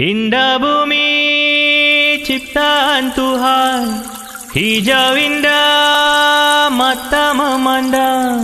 Indah bumi ciptaan Tuhan. Hijau indah mata memandang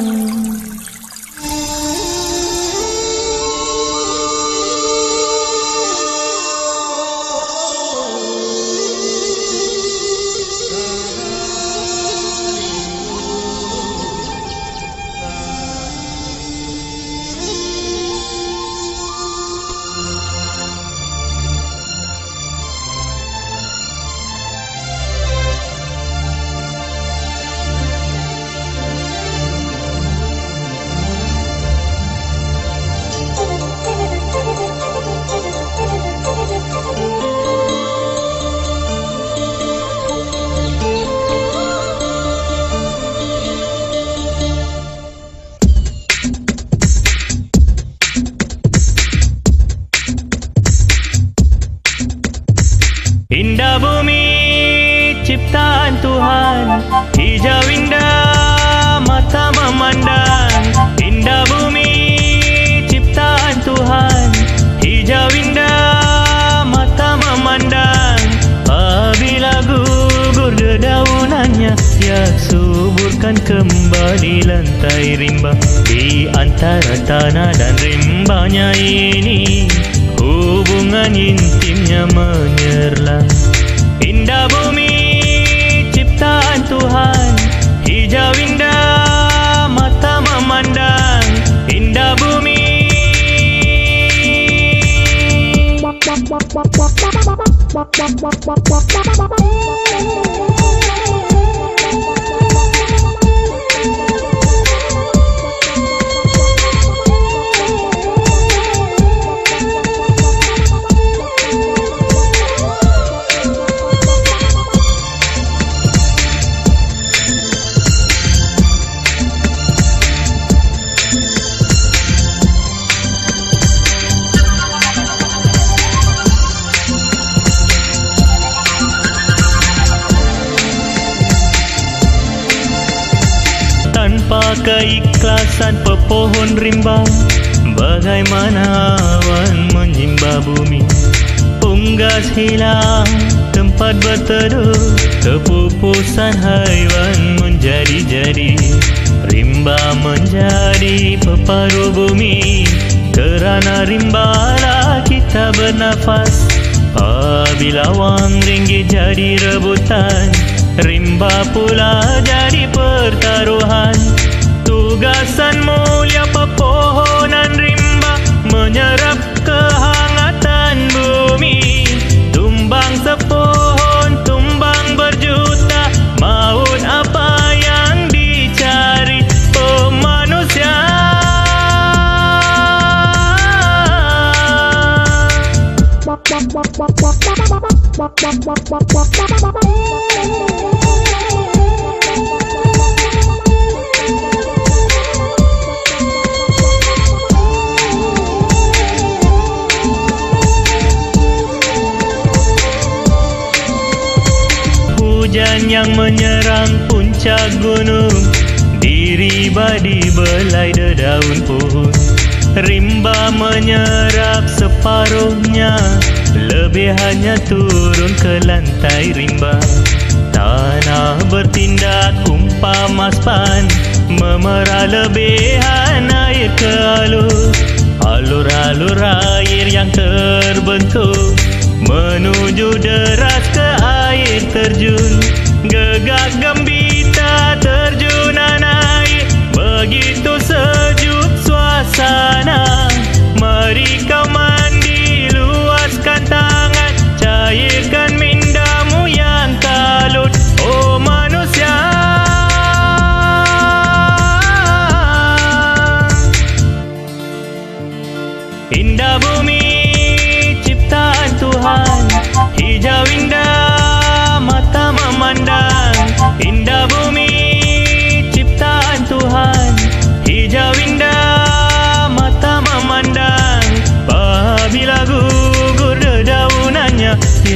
Bumi ciptaan Tuhan. Hijau indah mata memandang. Indah bumi ciptaan Tuhan. Hijau indah mata memandang. Apabila gugur dedaunannya Ya suburkan kembali lantai rimba. Di antara tanah dan rimbanya ini Hubungan intimnya menyerlang Indah bumi ciptaan Tuhan Hijau indah mata memandang Indah bumi Tanpa keikhlasan pepohon rimba Bagaimana awan menyimba bumi? Unggas hilang tempat berteduh. Kepupusan haiwan menjadi-jadi. Rimba menjadi peparuh bumi. Kerana rimbalah kita bernafas. Apabila wang ringgit jadi rebutan Rimba pula jadi pertaruhan Tugasan mulia pepohonan rimba Menyerap kehangatan bumi Tumbang sepohon, tumbang berjuta Maut apa yang dicari Oh manusia Hujan yang menyerang puncak gunung. Diri badi belai dedaun pohon Rimba menyerap separuhnya. Lebihannya turun ke lantai rimba. Tanah bertindak umpama span Memerah lebihan air ke alur Alur-alur air yang terbentuk. Menuju deras ke air terjun. Gegak gembita terjunan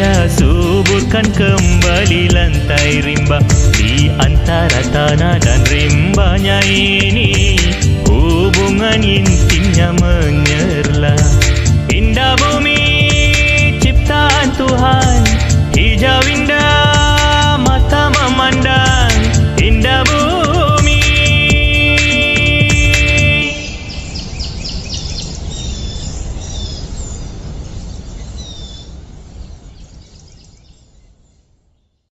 dedaunannya Ya suburkan kembali lantai rimba. Di antara tanah dan rimbanya ini Hubungan intimnya menyerlah. Indah